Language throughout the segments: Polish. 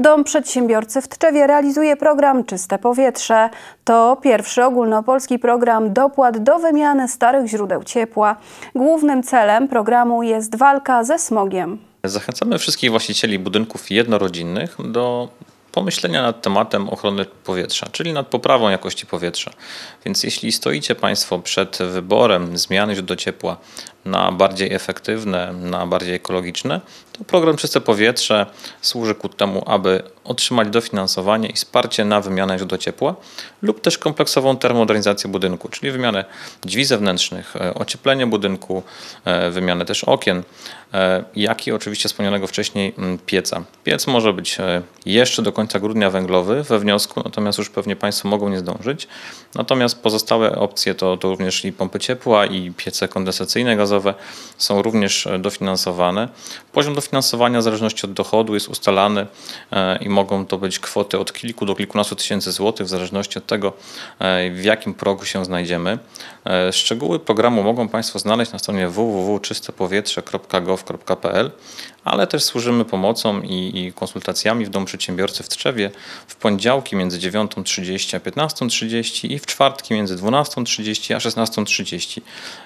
Dom Przedsiębiorcy w Tczewie realizuje program Czyste Powietrze. To pierwszy ogólnopolski program dopłat do wymiany starych źródeł ciepła. Głównym celem programu jest walka ze smogiem. Zachęcamy wszystkich właścicieli budynków jednorodzinnych do pomyślenia nad tematem ochrony powietrza, czyli nad poprawą jakości powietrza. Więc jeśli stoicie Państwo przed wyborem zmiany źródeł ciepła na bardziej efektywne, na bardziej ekologiczne, to program Czyste Powietrze służy ku temu, aby otrzymać dofinansowanie i wsparcie na wymianę źródeł ciepła lub też kompleksową termomodernizację budynku, czyli wymianę drzwi zewnętrznych, e, ocieplenie budynku, e, wymianę też okien, e, jak i oczywiście wspomnianego wcześniej mm, pieca. Piec może być jeszcze do końca grudnia węglowy we wniosku, natomiast już pewnie Państwo mogą nie zdążyć. Natomiast pozostałe opcje to, to również i pompy ciepła i piece kondensacyjne gazowe są również dofinansowane. Poziom dofinansowania w zależności od dochodu jest ustalany i mogą to być kwoty od kilku do kilkunastu tysięcy złotych, w zależności od tego, e, w jakim progu się znajdziemy. E, szczegóły programu mogą Państwo znaleźć na stronie www.czystepowietrze.gov.pl, ale też służymy pomocą i, i konsultacjami w Domu Przedsiębiorcy w Trzewie w poniedziałki między 9.30 a 15.30 i w czwartki między 12.30 a 16.30.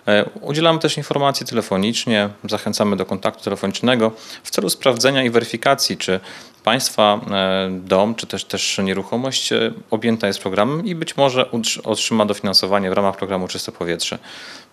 E, udzielamy też informacji telefonicznie, zachęcamy do kontaktu telefonicznego w celu sprawdzenia i weryfikacji, czy Państwa e, dom czy też, też nieruchomość e, objęta jest programem i być może otrzyma dofinansowanie w ramach programu Czyste Powietrze.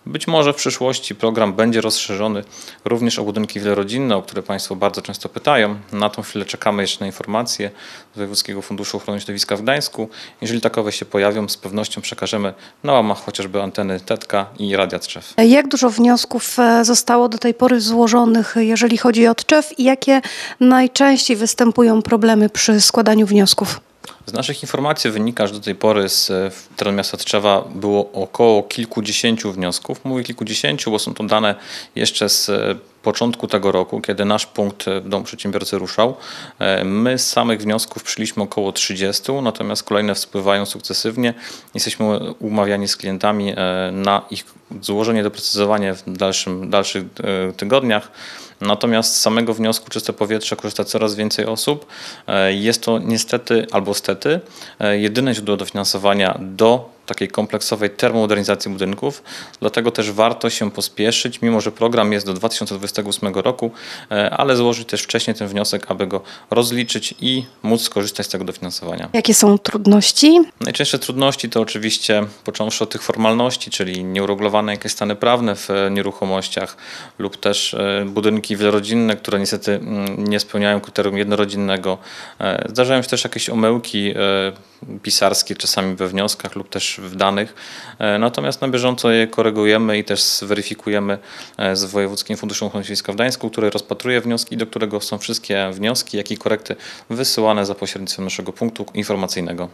Być może w przyszłości program będzie rozszerzony również o budynki wielorodzinne, o które Państwo bardzo często pytają. Na tą chwilę czekamy jeszcze na informacje Wojewódzkiego Funduszu Ochrony Środowiska w Gdańsku. Jeżeli takowe się pojawią, z pewnością przekażemy na łamach chociażby anteny Tetka i Radia Trzew. Jak dużo wniosków e, zostało do tej pory złożonych, jeżeli chodzi o Tczew i jakie najczęściej występują problemy przy składaniu wniosków? Z naszych informacji wynika, że do tej pory z e, terenu miasta Tczewa było około kilkudziesięciu wniosków. Mówię kilkudziesięciu, bo są to dane jeszcze z e, początku tego roku, kiedy nasz punkt e, Dom Przedsiębiorcy ruszał. My z samych wniosków przyszliśmy około 30, natomiast kolejne spływają sukcesywnie. Jesteśmy umawiani z klientami na ich złożenie, doprecyzowanie w dalszym, dalszych tygodniach. Natomiast z samego wniosku Czyste Powietrze korzysta coraz więcej osób. Jest to niestety albo stety jedyne źródło dofinansowania do takiej kompleksowej termomodernizacji budynków. Dlatego też warto się pospieszyć, mimo że program jest do 2028 roku, e, ale złożyć też wcześniej ten wniosek, aby go rozliczyć i móc skorzystać z tego dofinansowania. Jakie są trudności? Najczęstsze trudności to oczywiście począwszy od tych formalności, czyli nieuregulowane jakieś stany prawne w nieruchomościach lub też e, budynki wielorodzinne, które niestety mm, nie spełniają kryterium jednorodzinnego. E, zdarzają się też jakieś omyłki pisarskie czasami we wnioskach lub też w danych. E, natomiast na bieżąco je korygujemy i też weryfikujemy e, z Wojewódzkim Funduszem Ochrony Środowiska w Gdańsku, który rozpatruje wnioski, do którego są wszystkie wnioski, jak i korekty wysyłane za pośrednictwem naszego punktu informacyjnego.